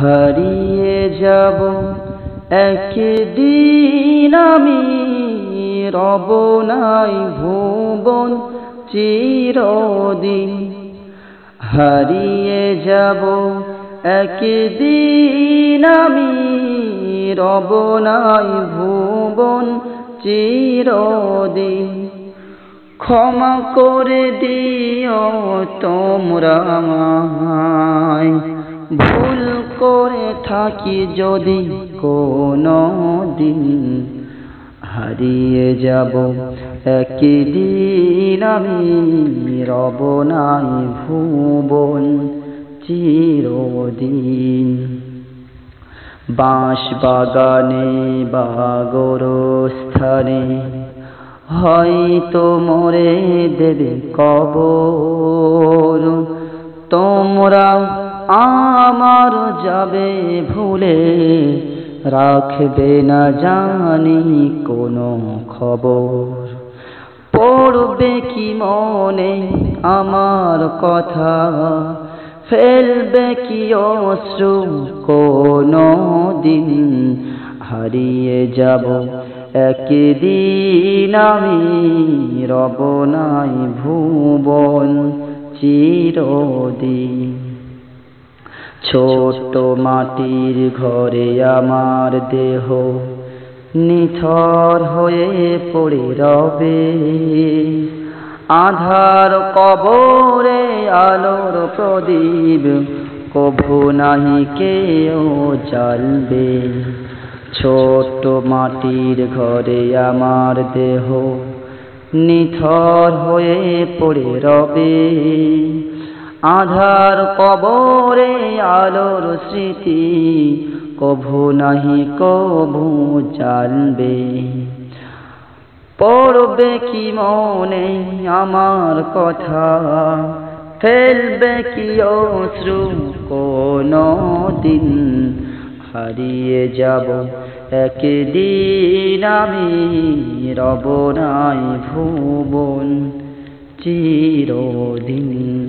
হারিয়ে যাব। একদিন আমি রব নাই ভুবন চিরদিন। হারিয়ে যাব। একদিন আমি রব নাই ভুবন চিরদিন। ক্ষমা করে দিও তোমরা করে থাকি যদি কোনো দিন হারিয়ে যাব। একদিন আমি রব নাই ভুবন, চিরদিন। বাঁশ বাগানে বাগর স্থানে হয়তো মরে দেবে কবর। তোমরা আমার যাবে ভুলে রাখবে না জানি কোনো খবর। পড়বে কি মনে আমার কথা? ফেলবে কি অশ্রু কোনো দিন? হারিয়ে যাব একদিন আমি, রব নাই ভুবন চিরদিন। ছোট মাটির ঘরে আমার দেহ নিথর হয়ে পড়ে রবে। আধার কবরে আলোর প্রদীপ কভু নাহি কেউ জ্বালবে। ছোট মাটির ঘরে আমার দেহ নিথর হয়ে পড়ে রবে। আধার কবরে আলোর স্মৃতি, কভু নাহি কভু জানবে। পড়বে কি মনে আমার কথা, ফেলবে কি অশ্রু কোনো দিন। হারিয়ে যাব একদিন আমি, রব নাই ভুবন, চিরদিন।